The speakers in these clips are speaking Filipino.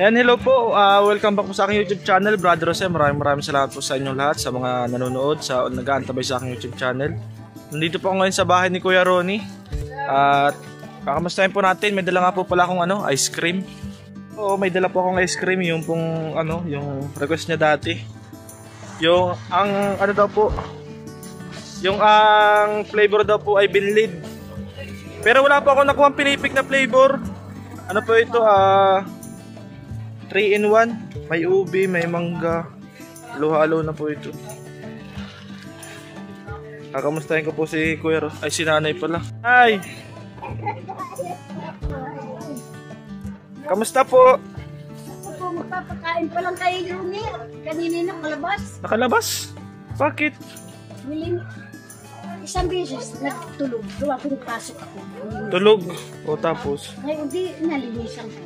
Ayan, hello po. Ah, welcome back po sa aking YouTube channel, Brother Jose. Maraming maraming salamat po sa inyong lahat, sa mga nanonood, sa nag-aantabay sa aking YouTube channel. Nandito po ako ngayon sa bahay ni Kuya Ronnie. At kakamustahin po natin, may dala nga po pala akong ano, ice cream. Oo, may dala po akong ice cream, yung pong ano, yung request niya dati. Yung ang ano daw po, yung ang flavor daw po ay binlid. Pero wala po ako nakuha pinipik na flavor. Ano po ito? Ah, 3 in 1. May ubi, may mangga. Halo-halo na po ito. Kakamustahin ko po si Kuya Ro- Ay, si nanay pala. Hi! Kamusta po? Magpapakain pa lang kayo yun eh. Kanina na kalabas. Nakalabas? Bakit? Milim. Isang beses nagtulog. Gawa ko pasok ako. Tulog. O tapos? Ngayon di nalinisan ko.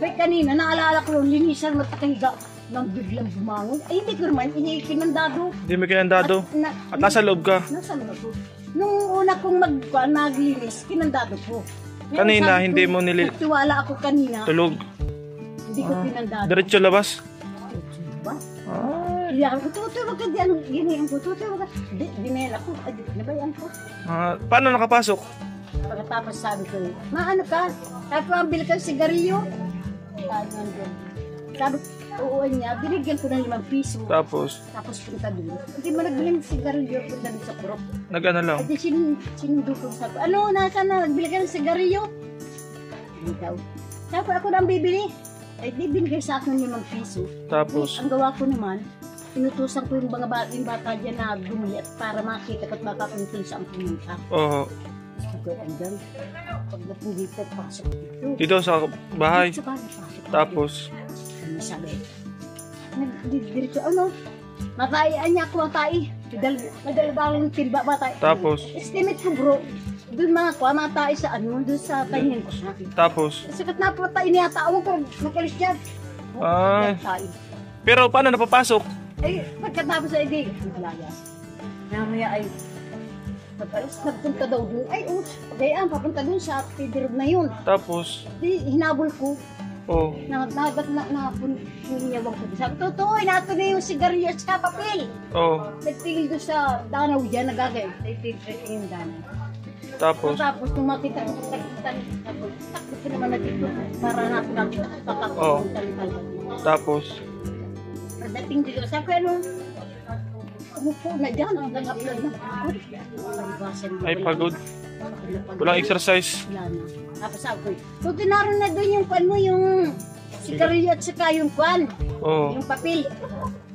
Abay kanina, naalala ko yung linisan magpakahiga nang biglang bumangon. Ay hindi ko naman, inikinandado. Hindi mo kinandado. At, na, At nasa loob ka. nasa loob. Nung una kong mag, naglinis, kinandado ko. Ngayon, Kanina, sabi ko, hindi mo nili- Nagtiwala ako kanina, Tulog. hindi ko kinandado. Diretso labas. Ba? Ah, Iyan ko, tutulog ka diyan. Giniyan ko, tutulog ka. Di, dinela ko. Ay, di, nabayan ko. ah, paano nakapasok? Pagkatapos sabi ko, maano ka? Sabi ko, ambil ka ng sigarilyo. Ko, "Nandun." sabi oo niya, binigyan ko ng limang piso. Tapos, Tapos punta doon. Hindi mo nagbili ng sigarilyo, punta doon sa kurok. nag-ano lang. At sin, sinundo ko ko, ano, nasa na, nagbili ka ng sigarilyo? Hindi daw. Ko, ako na ang bibili. Ay, di binigay sa akin ng limang piso. Tapos, Ang gawa ko naman, inutusan ko yung mga bata, yung bata dyan na bumili at para makita ko at makapuntin sa ang pumunta. oh, Sabi ko, andyan. Pagdating dito, pasok dito. dito sa bahay. Dito sa bahay, pasok. Tapos, Ano sabi? Nagdidirito, ano? Mataian niya ako, matai. Madaladalan ng tilba, matai. Tapos? Estimate ko, bro. Doon mga kwa, matai sa ano, doon sa tahinan ko siya. tapos. Sikat na po tayo niya, tao ko, nakalis dyan. Ay. Pero paano napapasok? Ay, pagkatapos ay di, naglayas. Namaya ay, pag-alis, nagpunta daw doon. Ay, oh, gayaan, papunta doon sa Pidirog na yun. Tapos, Di, hinabol ko. oh, Na, nagat na, na, punyawag ko. Sabi, totoo, inato na yung sigarilyo at saka papel. oh, Nagpigil doon sa danaw dyan, nagagay. Nagpigil yung danaw. tapos, Tapos, nung makita ko, takita, takbo ko naman na dito. Para natin ako, Oo. pakakunta tapos, Pagdating dito, sabi ko, ano, na dyan, na pagod. Ay pagod. Wala Walang exercise. Wala na. Tapos sabi ko, kung tinaron na doon yung kwan mo, yung sigarilyo at saka yung kwan, Oh. yung papel.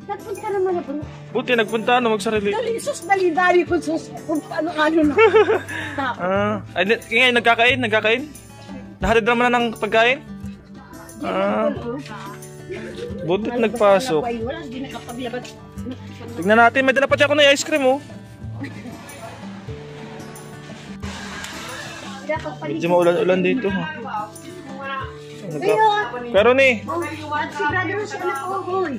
Nagpunta naman na bro. Buti nagpunta ano magsarili. Dali, sus, dali-dali ko, sus, kung ano-ano na. Ah, ay, ngayon nagkakain, nagkakain. Nahatid naman na ng pagkain. Ah, buti nagpasok. Wala, hindi nakapaglabas. Tignan natin, may dala pa siya ako na ice cream oh. Medyo maulan-ulan dito. ha. Pero, Pero ni, si brother sa anak ko, yun.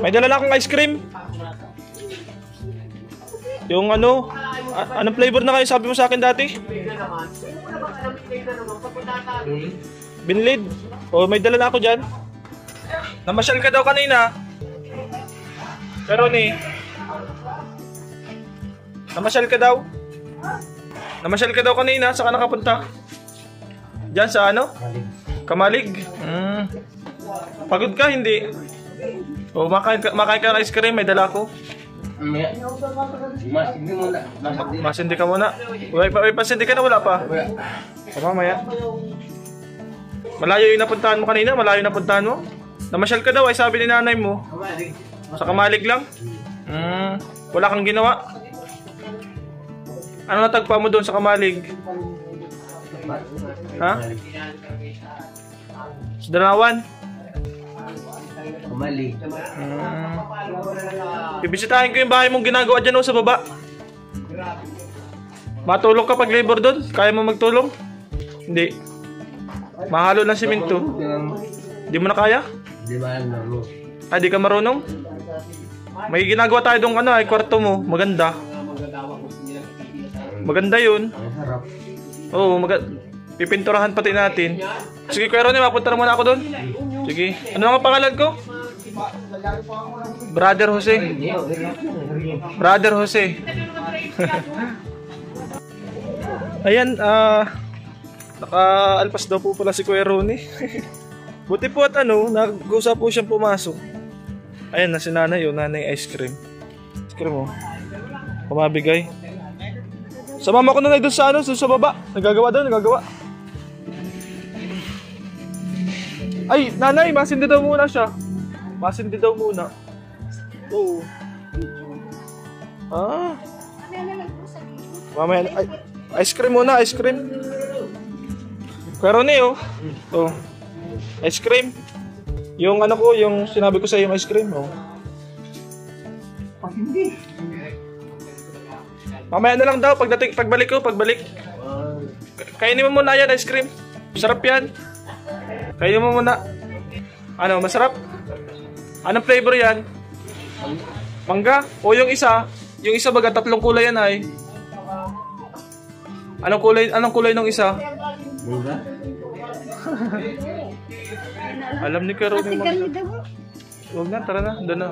may dala na akong ice cream. Yung ano, a- anong flavor na kayo sabi mo sa akin dati? Binlid. O may dala na ako dyan. Namasyal ka daw kanina. Pero ni, namasyal ka daw. Namasyal ka daw kanina, saan ka nakapunta? Diyan sa ano? Kamalig. Mm. Pagod ka, hindi? O, makain ka, makain ka ng ice cream, may dala ko. Mamaya. Mas, hindi mo na. Mas, hindi. Masindi ka muna. May, pa- may pasindi ka na, wala pa. Wala. O, mamaya. Malayo yung napuntahan mo kanina, malayo napuntahan mo. Namasyal ka daw, ay sabi ni nanay mo. Sa kamalig lang? Mm, wala kang ginawa? Ano natagpa mo doon sa kamalig? Ha? Sa Dalawan? Kumali. Mm. Bibisitahin ko yung bahay mong ginagawa dyan oh, sa baba. Matulog ka pag labor doon? Kaya mo magtulong? Hindi. Mahalo ng simento. Hindi mo na kaya? Di ba laro? Ah, di ka marunong? May ginagawa tayo doon ano, ay kwarto mo. Maganda. Maganda yun. Oo, mag pipinturahan pati natin. Sige, Kuya Ronnie, mapunta na muna ako doon. Sige. Ano nga pangalan ko? Brother Jose. Brother Jose. Ayan, ah... naka-alpas daw po pala si Kuya Ronnie. Buti po at ano, nag-usap po siyang pumasok. Ayan, na si nanay yun, nanay ice cream. Ice cream oh. Pumabigay. Sumama ko na lang doon sa ano, sa baba. Nagagawa doon, nagagawa. Ay, nanay, masindi daw muna siya. Masindi daw muna. Oo. Ah, mamaya, ay, ice cream muna, ice cream. Pero ni oh. Oh. Ice cream. Yung ano ko, yung sinabi ko sa yung ice cream, oh. hindi. Mamaya na lang daw pagdating pagbalik ko, pagbalik. Kainin mo muna yan ice cream. Sarap yan. Kainin mo muna. Ano, masarap? Anong flavor yan? Mangga? O yung isa? Yung isa baga tatlong kulay yan ay. Anong kulay anong kulay ng isa? Mura? Alam ni Karo yung daw. Huwag na, tara na. Doon na.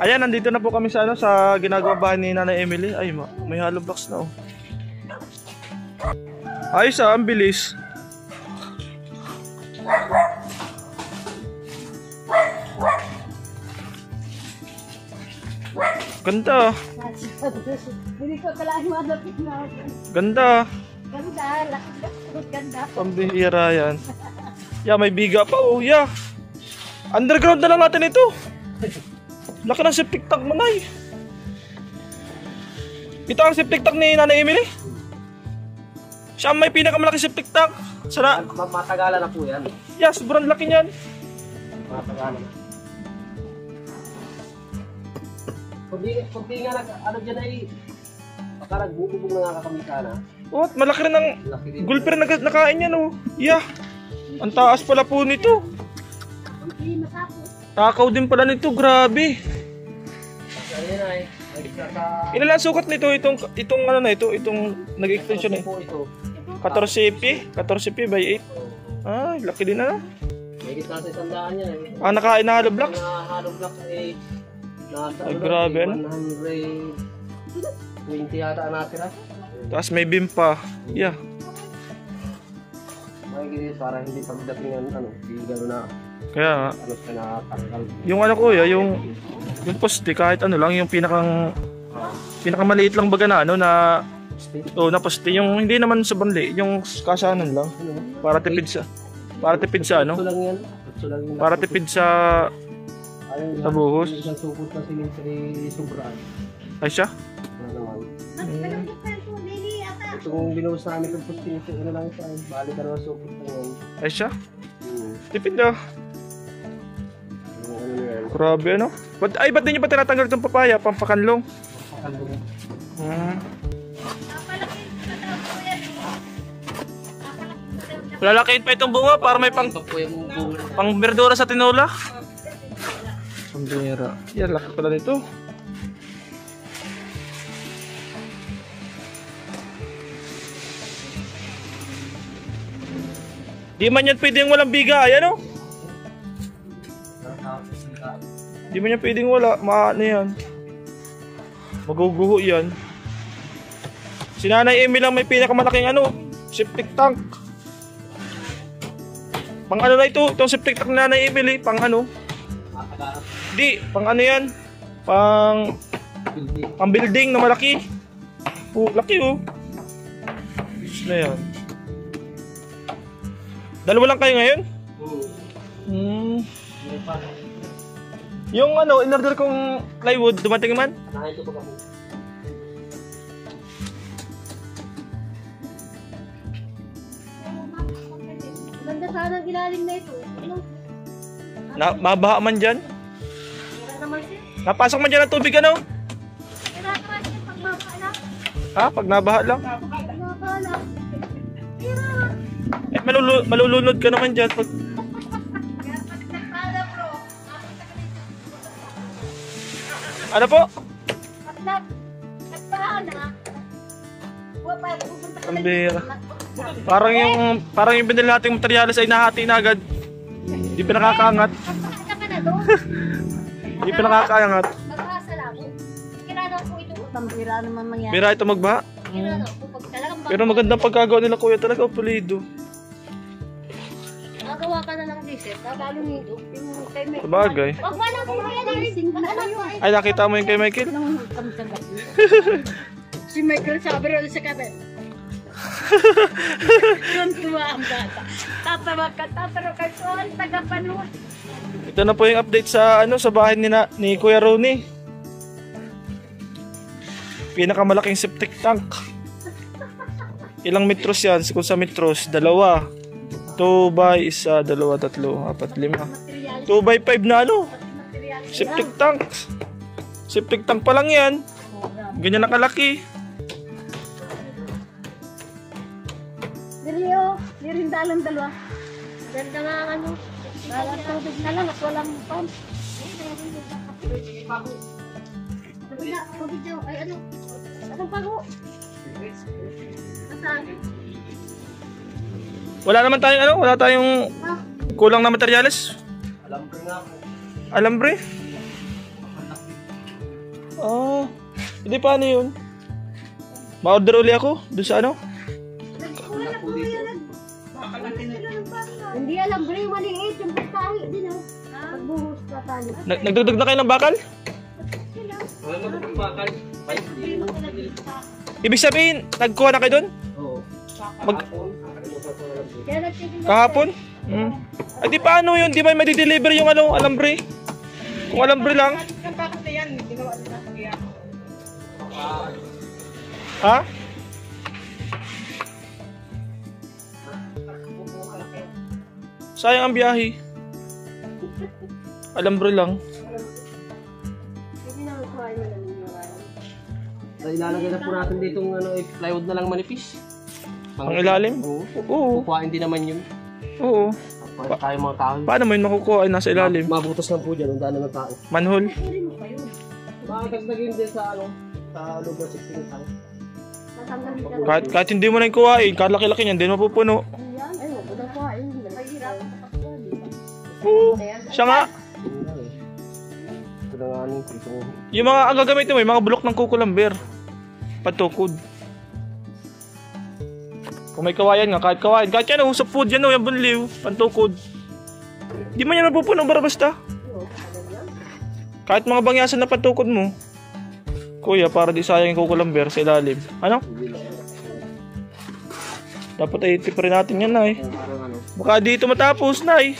Ayan, nandito na po kami sa ano sa ginagawa bahay ni Nanay Emily. Ay, ma, may hollow blocks na oh. Ayos ah, ang bilis. Ganda, ah. Ganda. ah. Ganda, lakot ganda. Pambihira yan. Yeah, may biga pa oh, yeah. Underground na lang natin ito. Laki ng septic tank mo, Nay. Ito ang septic tank ni Nanay Emily. Siya ang may pinakamalaki septic tank. Sana, Ma- Matagalan na po yan. yeah, sobrang laki niyan. Matagalan. Kung di nga nag, ano dyan ay, baka nagbububog na nga kami sana. Oh, malaki rin ang gulper na nakain yan oh. Yeah. Ang taas pala po nito. Takaw din pala nito, grabe. Ilan lang sukat nito itong itong ano na ito, itong nag-extension eh. po ito. 14p, 14p by 8. Ay, laki din na. May gitna sa isang daan yan eh. Ah, nakain na hollow blocks. Na hollow blocks nasa Ay, ano, grabe, ano? 120 yata natira. Tapos may beam pa. Yeah. May para hindi pagdating ng ano, hindi gano'n na Kaya nga. ano siya nakatanggal. Yung ano ko yung yung poste kahit ano lang yung pinakang pinakamaliit lang baga na ano na oh na poste yung hindi naman sa banli yung kasanan lang para tipid sa para tipid sa Ito ano lang yan. Ito lang para tipid sa Ayun, sa buhos. Isang sukot na si Mr. Sobraan. ay siya Ano naman. Lili, ata. Itong binuhos namin itong posting ito, ano lang siya. Balik ka naman sukot na yan. ay siya Hmm. tipid daw ano na yan. grabe ano Ba't, ay ba't di nyo pa tinatanggal itong papaya pampakanlong Pakalong. hmm. Lalakihin pa itong bunga para may pang. Pang berdura sa tinola. Pambira. Yan, laki pala nito. Di man yan pwedeng walang biga, ayan o. Di man yan pwedeng wala, maano yan. Maguguho yan. Si Nanay Emily lang may pinakamalaking ano, septic tank. Pang ano na ito, itong septic tank ni Nanay Emily, pang ano, Di, pang ano yan? Pang pang building na malaki. Oh, laki oh. Ayos na yan. Dalawa lang kayo ngayon? Hmm. Yung ano, in-order kong plywood, dumating man? Nakita ko pa po. Ganda sana ang ilalim na ito. Ano? Na, mabaha man dyan? Wala naman siya. Napasok man dyan ang tubig ano? Wala naman siya. Pagbaba na. Ha? Pag nabaha lang? Pagbaba na. Tira. Eh, malulu- malulunod ka naman dyan. Pag... Ano po? Ang bira. Parang yung parang yung binili nating materyales ay nahati na agad. Hindi pa nakakaangat. Nagpahana ka na doon. Hindi pa nakakaangat. Mag-asa lang. Kilala ko ito. Pambira naman mangyari. Bira ito magbaha. Kilala ko pag talagang Pero magandang pagkagawa nila kuya talaga, pulido. Magawa ka na ng diesel, lalo nito. Yung kay Michael. Sabagay. Wag mo lang kung kaya na yun. Ay, nakita mo yung kay Michael? Si Michael sabi rin sa kape. Yun tuwa ang bata. Tatawa ka, tatawa ka. So, ang. Ito na po yung update sa ano sa bahay ni, na, ni Kuya Ronnie. Pinakamalaking septic tank. Ilang metros yan? Kung sa metros, dalawa. 2 by isa, dalawa, tatlo, apat, lima. 2 by 5 na ano? Septic tank. Septic tank pa lang yan. Ganyan nakalaki. Dirio, dirin dalang dalawa. Ganda nga ang ano. Dalang tubig na lang at walang pump. Sabi na, tubig daw. Ay ano? Anong pago? Nasaan? Wala naman tayong ano, wala tayong Ah, kulang na materyales. Alam ko nga po. Alambre? Oh, hindi paano yun? Ma-order uli ako doon sa ano? Nag nagdagdag na kayo ng bakal? Wala na bakal. Ibig sabihin, nagkuha na kayo doon? Oo. Mag-. Kahapon? Hmm. Ay di paano yun? Di ba may deliver yung ano, alambre? Kung alambre lang? Ha? Sayang ang biyahe. Alambre lang. So, ilalagay na po natin dito ng ano, eh, plywood na lang manipis. Ang ilalim? Oo. Oo. Kukuhain din naman yun. Oo. Para tayo mga kahoy. Paano mo yun makukuha ay nasa ilalim? Mabutas lang po dyan, ang daan ng tao. Manhole? Makakasdagin din sa ano, sa loob ng 16 tank. Kahit, kahit hindi mo na yung kuhain, kahit laki-laki niyan, hindi mapupuno. Yan. Ay, wag mo na kuha. Ayun, mahirap. Oo. Siya nga. Yun lang. Ito na nga ano, ito. Yung mga ang gagamitin mo, yung mga bulok ng kukulamber. Patukod. Kung may kawayan nga, kahit kawayan. Kahit yan, usap food yan, oh, yung bunliw. Pantukod. Di man yan napupuno bara basta. Kahit mga bangyasan na patukod mo. Kuya, para di sayang yung kukulamber sa ilalim. Ano? Dapat ay tip rin natin yan na eh. Ano. Baka dito matapos na eh.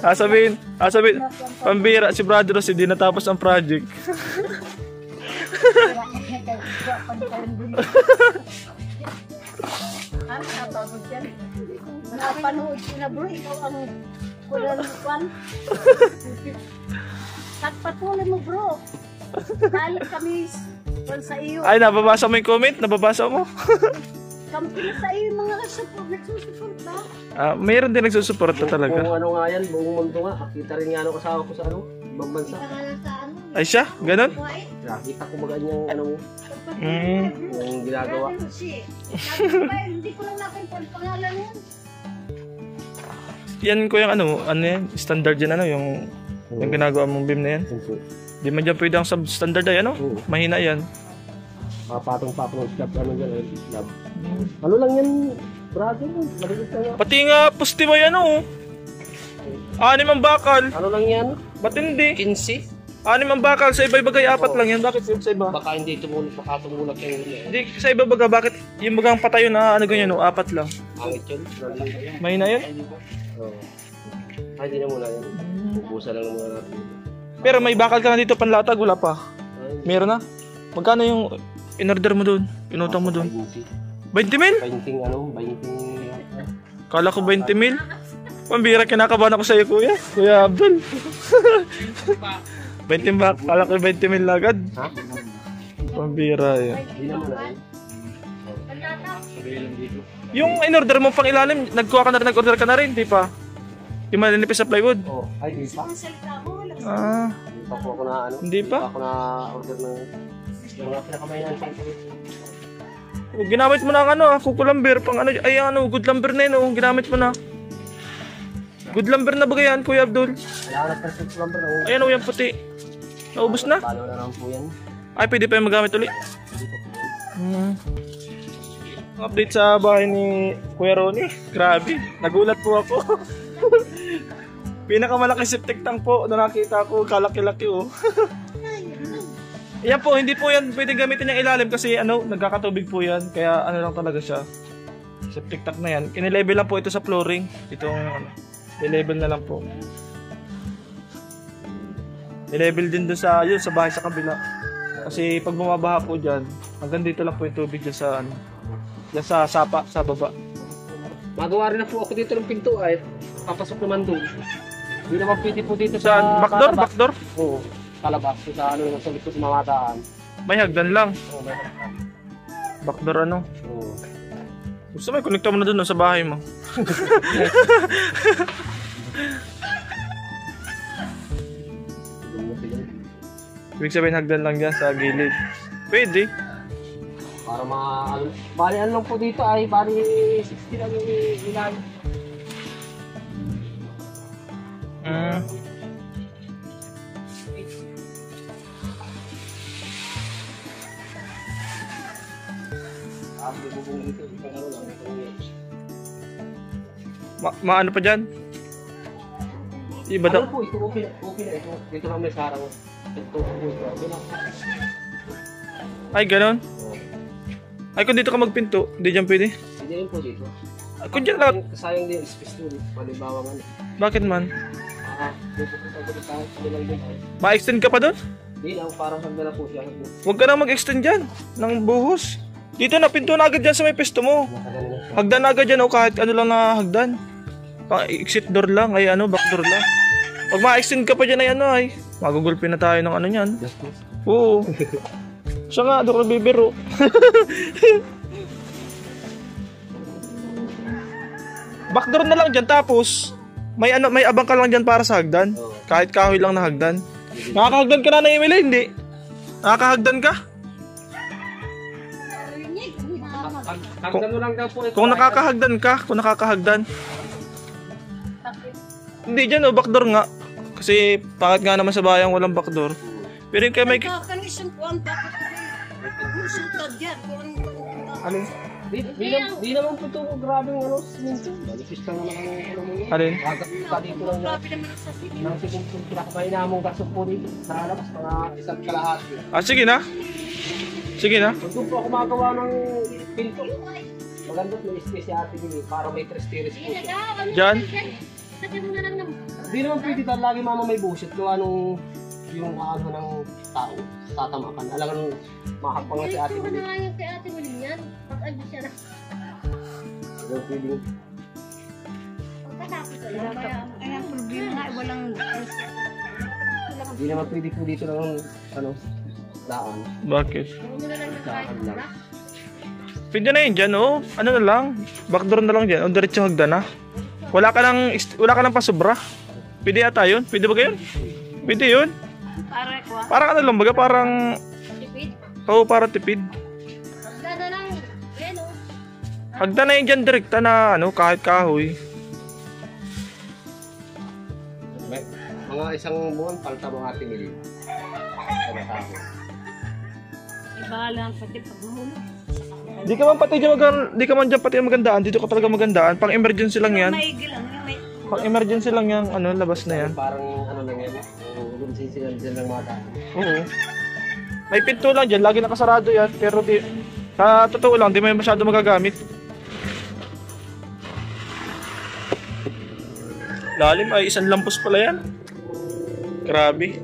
sasabihin, sasabihin, pambira si Brother Ross, hindi natapos ang project. Ano napagod yan? Napanood ko na bro, ikaw ang kulalukan. Tagpatuloy mo bro. Dahil kami sa iyo. Ay, nababasa mo yung comment? Nababasa mo? Kampi na sa iyo yung mga nagsupport, nagsusupport ba? Ah, mayroon din nagsusuporta talaga. Kung ano nga yan, buong mundo nga. Nakita rin nga ano kasama ko sa ano, ibang bansa. Sa ano? Ay siya? Ganon? Kuwait. Nakita ko baga niyang ano, Mm. yung ginagawa. Sabi ko ba, hindi ko lang nakita ang pangalan yun. Yan ko yung ano, ano yan? Standard yan ano, yung, yung ginagawa mong beam na yan. Di man dyan pwede ang substandard ay ano? Oo. Mahina yan. Papatong-patong slab, ano dyan, eh, slab. Ano lang yan, brother, maliit lang yan. Pati nga pusti mo yan oh. Anim ang bakal. Ano lang yan? Ba't hindi? 15? Anim ang bakal. Sa iba bagay apat lang yan. Bakit yung sa iba? Baka hindi tumulat, baka tumulat yung huli. Hindi, sa iba baga bakit yung bagang patayo na ano ganyan oh, apat lang. Angit yun. Mahina yun? Oo. Ay, hindi na muna yan. Pupusa lang muna natin. Pero may bakal ka na dito panlatag, wala pa. Meron na? Magkano yung in-order mo doon? Inutang mo doon? 20. 20 mil? 20 ano, 20. Kala ko 20 mil. Pambira, kinakabahan ako sa iyo, kuya. Kuya Abdul. 20 ba? Kala ko 20 mil agad. Ha? Pambira yan. Hindi yan. Yung in-order mo pang ilalim, nagkuha ka na rin, nag-order ka na rin, di pa? Yung maninipis sa plywood. Oh, ay, di pa. Ah, Di pa pa ako na ano. Hindi pa? ako na order ng yung mga pinakamayan ginamit mo na ang ano, ah, kuko lumber, pang ano, ay ano, good lumber na yun, oh, ginamit mo na. Good lumber na ba yan, Kuya Abdul? Kailangan na sa lumber na. Ayan oh, yung puti. Naubos na? Palo na lang po yan. Ay, pwede pa yung magamit ulit. Hmm. Update sa bahay ni Kuya Ronnie. Grabe, nagulat po ako. Pinakamalaki septic tank po na nakita ko, kalaki-laki oh. Yan po, hindi po yan pwedeng gamitin yung ilalim kasi ano, nagkakatubig po yan. Kaya ano lang talaga siya. Septic tank na yan. Kinilevel lang po ito sa flooring. Itong ano, level na lang po. Nilevel din doon sa, yun, sa bahay sa kabila. Kasi pag bumabaha po dyan, hanggang dito lang po yung tubig dyan sa, ano, dyan sa sapa, sa baba. Magawa rin na po ako dito ng pinto ay papasok naman doon. Hindi naman pwede po dito Sa backdoor, backdoor, Oo, kalabas. Sa ano yung sa likod sa mamataan. may hagdan lang. Oo, may Backdoor ano. Oo. Gusto mo, connecta mo na doon no, sa bahay mo. Ibig sabihin hagdan lang dyan sa gilid. Pwede. Para ma... Ano, bali ano lang po dito ay bali 60 lang yung ilan. Mm. Ma maano pa dyan? Iba daw. Ano po, ito okay, okay na ito. Dito lang may sarang. Ito po ito. Okay na. Ay, ganon. Oo. Ay, kung dito ka magpinto, hindi dyan pwede. Hindi rin po dito. Ay, kung dyan lang. Sayang din space doon. Palibawa nga. Bakit man? Ah, dito po sa dito kahit sa lang din ay. Ma-extend ka pa doon? Hindi lang, parang hanggang na po siya. Huwag ka na mag-extend dyan ng buhos. Dito na, pinto na agad dyan sa may pesto mo. Hagdan na agad dyan o kahit ano lang na hagdan. Pang exit door lang, ay ano, back door lang. Pag ma-extend ka pa dyan ay ano ay, magugulpi na tayo ng ano yan. Just po. Oo. Siya nga, doon bibiro. Backdoor na lang dyan tapos may ano may abang ka lang dyan para sa hagdan. Kahit kahoy lang na hagdan. Nakakahagdan ka na na Emily, hindi? Nakakahagdan ka? Ito. Kung nakakahagdan ka, kung nakakahagdan. Hindi dyan oh, backdoor nga. Kasi pangit nga naman sa bayang walang backdoor. Pero yung kay may... Alin? Di, di, di naman po ito grabe yung ano, lang naman ang ano mo yun. Alin? Agad pa dito lang sasabihin. Nang sigong pinakamahina mong gasok po dito sa labas, mga isang kalahati. Ah, sige na. Sige na. Kung doon po ako magawa ng pinto, maganda may space si ate Bili para may tres tiris po siya. Diyan. Sabi mo na lang ng Di naman pwede dahil lagi mama may busit kung anong yung ano ng tao tatamakan. Alam nga nung mahapang nga si ate Ito Bili. na yung kay ate William yan. Pag ano siya na. Hindi pwedeng Pagkatapos ko lang. Ang problema nga, walang Hindi naman pwede po dito ng ano, daan. Bakit? Na lang. Pwede na yun dyan, oh. Ano na lang. Backdoor na lang dyan. O, diretso hagdan na. Wala ka nang, ist- wala ka nang pasobra. Pwede ata yun? Pwede ba yun? Pwede yun. Para ko. Parang ano lang baga, parang, Tipid. oo, para tipid. Hangga na lang. Yan o. Hagdan na yun dyan direkta na, ano, kahit kahoy. May, mga isang buwan, palta mo ate Bili. Sa tao. Ibahala ang pati pag mahulog. Di ka man pati dyan magandaan, di ka man dyan pati magandaan, dito ka talaga magandaan. Pang emergency lang yan. Lang. Yung may... Pang emergency lang yan, ano, labas na yan. Parang ano lang yan, lumisisilan din ng mga tao. Oo. May pinto lang dyan, lagi nakasarado yan, pero di, sa totoo lang, di mo yan masyado magagamit. Lalim ay isang lampos pala yan. Grabe.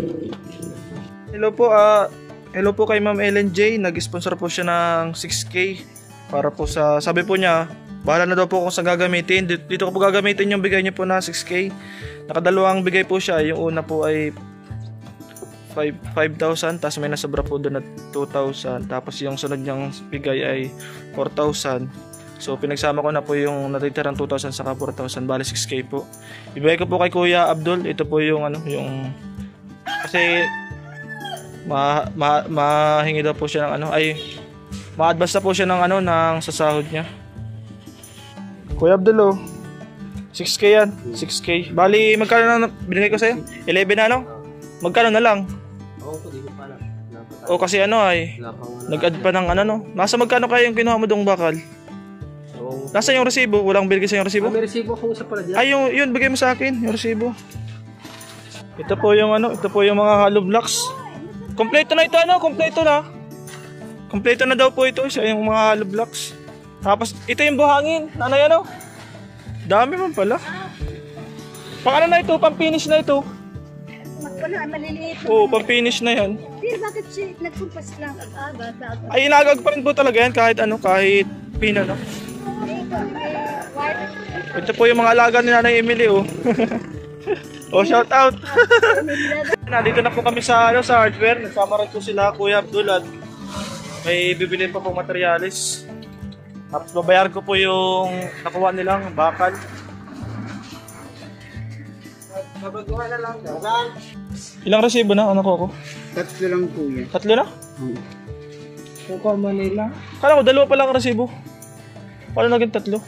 hello po, ah, hello po kay Ma'am Ellen J. Nag-sponsor po siya ng 6K para po sa, sabi po niya, bahala na daw po kung saan gagamitin. Dito, ko po gagamitin yung bigay niyo po na 6K. Nakadalawang bigay po siya. Yung una po ay 5 5,000 tapos may nasobra po doon na 2,000 tapos yung sunod niyang bigay ay 4,000 so pinagsama ko na po yung natitirang 2,000 saka 4,000 bali 6k po ibigay ko po kay Kuya Abdul ito po yung ano yung kasi ma, ma, mahingi daw po siya ng ano ay ma-advance na po siya ng ano ng sasahod niya. Kuya Abdul oh. 6k yan. 6k. Bali, magkano na binigay ko sa'yo? 11 na ano? Magkano na lang? O kasi ano ay, ano. nag-add pa ng ano no? Nasa magkano kaya yung kinuha mo dong bakal? Nasa yung resibo? Walang binigay sa yung Ah, resibo? may resibo akong isa pala dyan. Ay, yung, yun, bigay mo sa akin, yung resibo. Ito po yung ano, ito po yung mga hollow blocks. Kompleto na ito, ano, kompleto na. Kompleto na daw po ito, siya yung mga hollow blocks. Tapos, ito yung buhangin. Ano yan, oh? Dami man pala. Pang ano na ito, pang finish na ito. Wala, maliliit. Oo, pang finish na yan. Pero bakit si nagkumpas langag-aga? aga Ay, inagag pa rin po talaga yan kahit ano, kahit pina, no? Ito po yung mga alaga ni Nanay Emily, oh. oh, shout out. Nandito na po kami sa ano sa hardware. Nagsama rin po sila Kuya Abdul at may bibili pa po materialis. Tapos babayaran ko po yung nakuha nilang bakal. Babaguhan na lang. Ilang resibo na? Ano ko ako? Tatlo lang po yan. Tatlo na? Suka Manila. Kala ko dalawa pa lang ang resibo. Paano naging tatlo?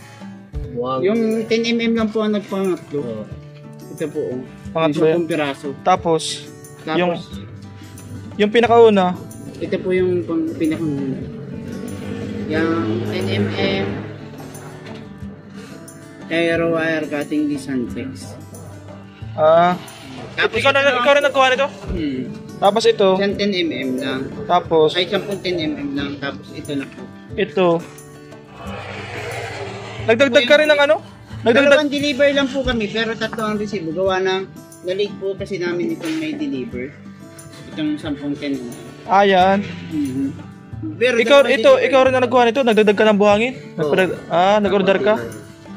Wow. Yung 10mm lang po ang nagpangatlo. Ito po. Oh. Pangatlo Yung yan. 10 piraso. Tapos, Tapos, yung yung pinakauna, ito po yung pang pinakang Yung 10mm Aero wire cutting di Santex. ah, Tapos ikaw na ikaw rin nagkuha nito? Hmm. Tapos ito, Isang 10mm lang. tapos Ay, isang 10mm lang. Tapos ito na po. ito. Nagdagdag ka rin ng ano? Nagdagdag Dalawang deliver lang po kami, pero tatlo ang resibo. Gawa ng nalig po kasi namin itong may deliver. Itong 10 10 Ah, yan. Mhm. Pero Ikaw ito, deliver- ikaw rin na nagkuha nito, nagdagdag ka ng buhangin? Nagpadag- ah, nag-order ka?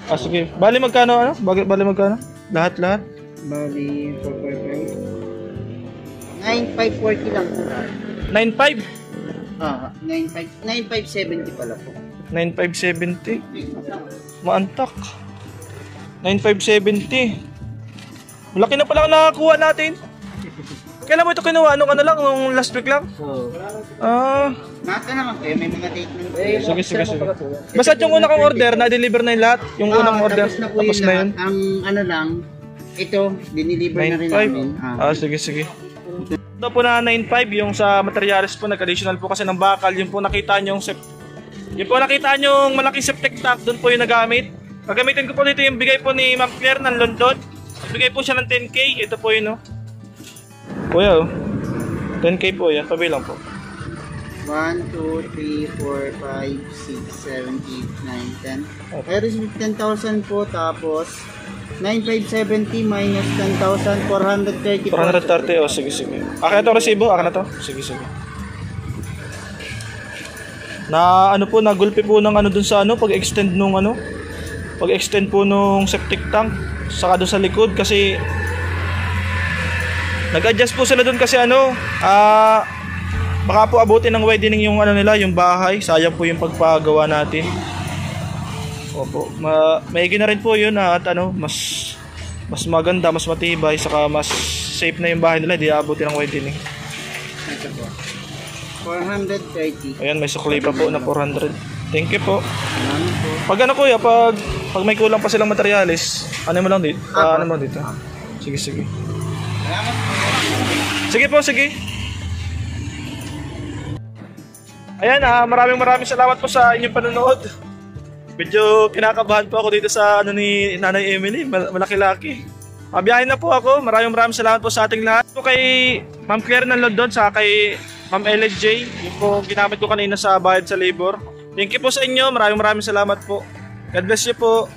Ah, sige. Bali magkano ano? Bali, bali magkano? Lahat lahat? Bali, 445. 9540 lang po. 95. Ah, 95 9570 pala po. 9570. Maantak. 9570. Malaki na pala ang nakakuha natin. Kailan mo ito kinuha? Anong ano lang? Nung last week lang? Oo. Ah, Nasa naman kayo, may mga ng Eh, sige, sige, sige. Basta yung una kong order, na-deliver na yung lahat. Yung unang Ah, order, tapos na po tapos yun na lahat. yun. Ang ano lang, ito, diniliver na rin namin. 95. Ah. Ah, sige, sige. Ito po na 95, yung sa materials po, nag-additional po kasi ng bakal. Yung po nakita nyo yung sep... Yung po nakita nyo yung malaking septic tank, doon po yung nagamit. Gagamitin ko po dito yung bigay po ni Ma'am Claire ng London. Bigay po siya ng 10k. Ito po yun, oh. Kuya, oh. 10k po yan. Pabilang po. 1, 2, 3, 4, 5, 6, 7, 8, 9, 10. I received 10,000 po, tapos 9,570 minus 10,000, 430 po. 430, oh. Sige, sige. Akin na to resibo? Akin na to? Sige, sige. Na ano po, nagulpi po ng ano dun sa ano, pag-extend nung ano, pag-extend po nung septic tank, saka doon sa likod kasi nag-adjust po sila doon kasi ano, ah, baka po abutin ng widening yung ano nila, yung bahay, sayang po yung pagpagawa natin. Opo, ma maigi na rin po yun at ano, mas mas maganda, mas matibay, saka mas safe na yung bahay nila, di abutin ng widening. Ito po. 430. Ayan, may sukli pa po na 400. Thank you po. Pag ano kuya, pag, pag may kulang pa silang materialis, ano mo lang dito? Ah, ano mo dito? Sige, sige. Sige po, sige. Ayan, ah, maraming maraming salamat po sa inyong panonood. Medyo kinakabahan po ako dito sa ano ni Nanay Emily, mal- malaki-laki. Pabiyahin na po ako. Maraming maraming salamat po sa ating lahat. Po kay Ma'am Claire ng London, sa kay Ma'am LJ, yung po ginamit ko kanina sa bayad sa labor. Thank you po sa inyo. Maraming maraming salamat po. God bless you po.